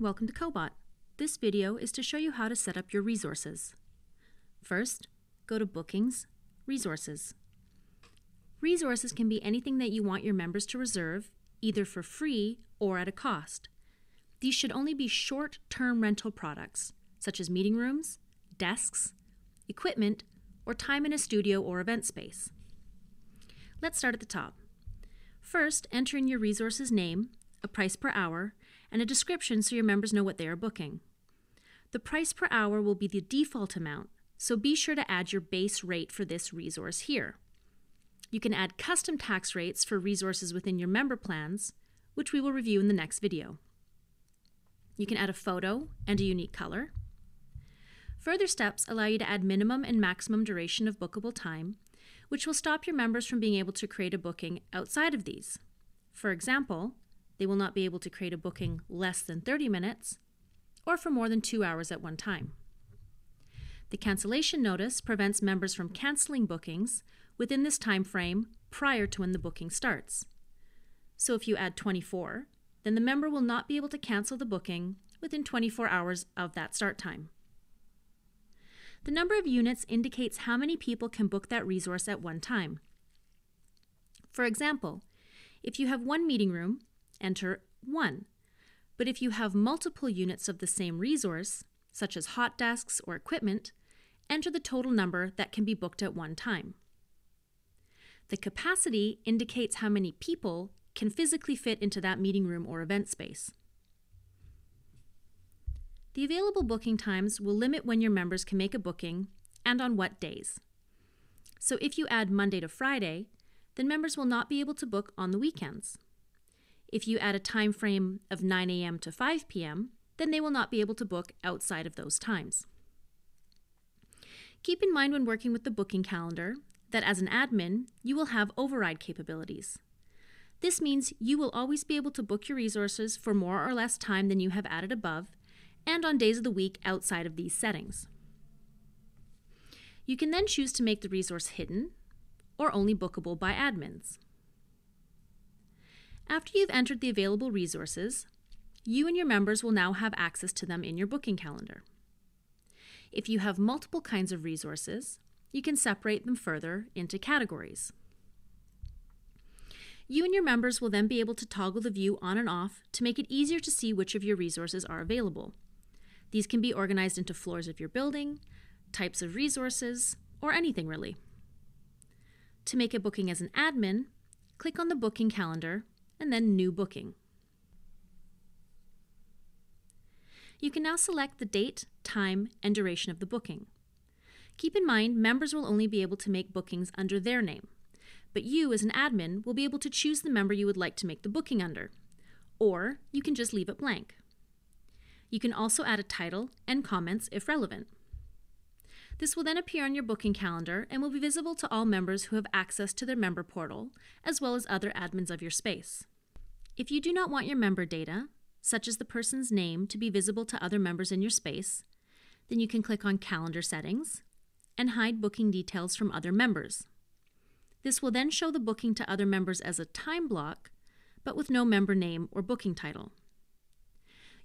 welcome to Cobot. This video is to show you how to set up your resources. First, go to Bookings, Resources. Resources can be anything that you want your members to reserve, either for free or at a cost. These should only be short-term rental products, such as meeting rooms, desks, equipment, or time in a studio or event space. Let's start at the top. First, enter in your resource's name, a price per hour, and a description so your members know what they are booking. The price per hour will be the default amount, so be sure to add your base rate for this resource here. You can add custom tax rates for resources within your member plans, which we will review in the next video. You can add a photo and a unique color. Further steps allow you to add minimum and maximum duration of bookable time, which will stop your members from being able to create a booking outside of these. For example, they will not be able to create a booking less than 30 minutes or for more than two hours at one time. The cancellation notice prevents members from canceling bookings within this time frame prior to when the booking starts. So if you add 24, then the member will not be able to cancel the booking within 24 hours of that start time. The number of units indicates how many people can book that resource at one time. For example, if you have one meeting room, enter 1. But if you have multiple units of the same resource, such as hot desks or equipment, enter the total number that can be booked at one time. The capacity indicates how many people can physically fit into that meeting room or event space. The available booking times will limit when your members can make a booking and on what days. So if you add Monday to Friday, then members will not be able to book on the weekends. If you add a time frame of 9 a.m. to 5 p.m., then they will not be able to book outside of those times. Keep in mind when working with the booking calendar that as an admin, you will have override capabilities. This means you will always be able to book your resources for more or less time than you have added above, and on days of the week outside of these settings. You can then choose to make the resource hidden or only bookable by admins. After you've entered the available resources, you and your members will now have access to them in your booking calendar. If you have multiple kinds of resources, you can separate them further into categories. You and your members will then be able to toggle the view on and off to make it easier to see which of your resources are available. These can be organized into floors of your building, types of resources, or anything really. To make a booking as an admin, click on the booking calendar and then New Booking. You can now select the date, time, and duration of the booking. Keep in mind, members will only be able to make bookings under their name, but you, as an admin, will be able to choose the member you would like to make the booking under, or you can just leave it blank. You can also add a title and comments if relevant. This will then appear on your booking calendar and will be visible to all members who have access to their member portal, as well as other admins of your space. If you do not want your member data, such as the person's name, to be visible to other members in your space, then you can click on Calendar Settings and hide booking details from other members. This will then show the booking to other members as a time block, but with no member name or booking title.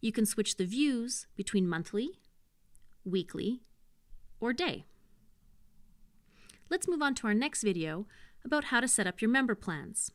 You can switch the views between monthly, weekly, or day. Let's move on to our next video about how to set up your member plans.